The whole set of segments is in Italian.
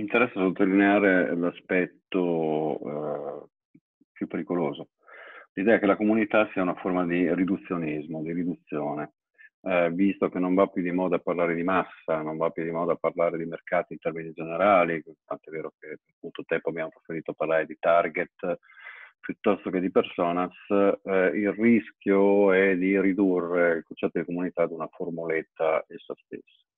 interessa sottolineare l'aspetto eh, più pericoloso. L'idea che la comunità sia una forma di riduzionismo, di riduzione, eh, visto che non va più di moda parlare di massa, non va più di moda parlare di mercati in termini generali, tanto è vero che per molto tempo abbiamo preferito parlare di target piuttosto che di personas, eh, il rischio è di ridurre il concetto di comunità ad una formuletta essa stessa.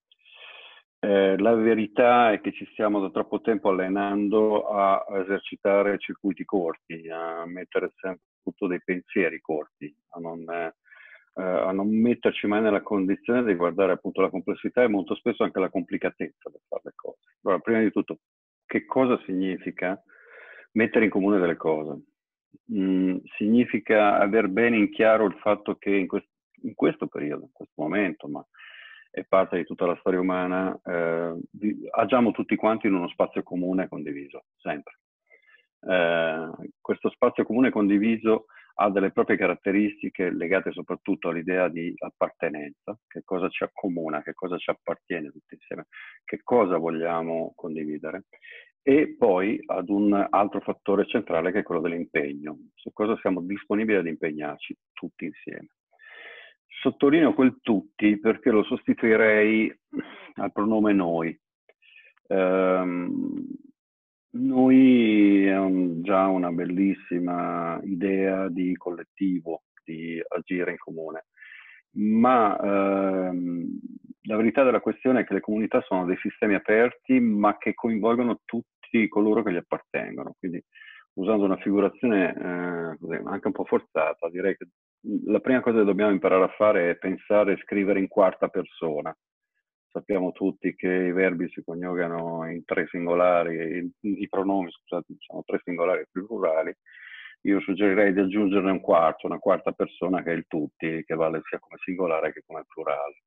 Eh, la verità è che ci stiamo da troppo tempo allenando a esercitare circuiti corti, a mettere sempre tutto dei pensieri corti, a non, eh, a non metterci mai nella condizione di guardare appunto la complessità e molto spesso anche la complicatezza del fare le cose. Allora, prima di tutto, che cosa significa mettere in comune delle cose? Mm, significa aver bene in chiaro il fatto che in, quest- in, questo periodo, in questo momento, ma è parte di tutta la storia umana, eh, agiamo tutti quanti in uno spazio comune condiviso, sempre. Eh, questo spazio comune condiviso ha delle proprie caratteristiche legate soprattutto all'idea di appartenenza, che cosa ci accomuna, che cosa ci appartiene tutti insieme, che cosa vogliamo condividere, e poi ad un altro fattore centrale che è quello dell'impegno, su cosa siamo disponibili ad impegnarci tutti insieme. Sottolineo quel tutti perché lo sostituirei al pronome noi. Um, noi è un, già una bellissima idea di collettivo, di agire in comune, ma ehm, la verità della questione è che le comunità sono dei sistemi aperti, ma che coinvolgono tutti coloro che gli appartengono. Quindi, usando una figurazione eh, anche un po' forzata, direi che la prima cosa che dobbiamo imparare a fare è pensare e scrivere in quarta persona. Sappiamo tutti che i verbi si coniugano in tre singolari, i, pronomi, scusate, sono tre singolari plurali, io suggerirei di aggiungerne un quarto, una quarta persona che è il tutti, che vale sia come singolare che come plurale.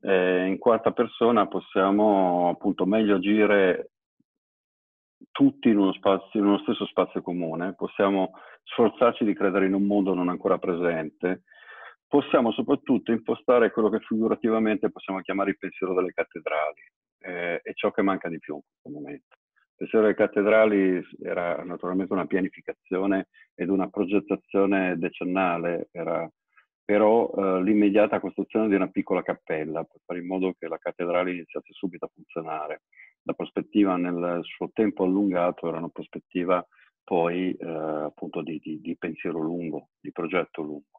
Eh, in quarta persona possiamo appunto meglio agire tutti in uno, spazio, in uno stesso spazio comune, possiamo sforzarci di credere in un mondo non ancora presente, possiamo soprattutto impostare quello che figurativamente possiamo chiamare il pensiero delle cattedrali, eh, è ciò che manca di più in questo momento. Il pensiero delle cattedrali era naturalmente una pianificazione ed una progettazione decennale, era però eh, l'immediata costruzione di una piccola cappella per fare in modo che la cattedrale iniziasse subito a funzionare. La prospettiva nel suo tempo allungato era una prospettiva poi eh, appunto di, di, di pensiero lungo, di progetto lungo.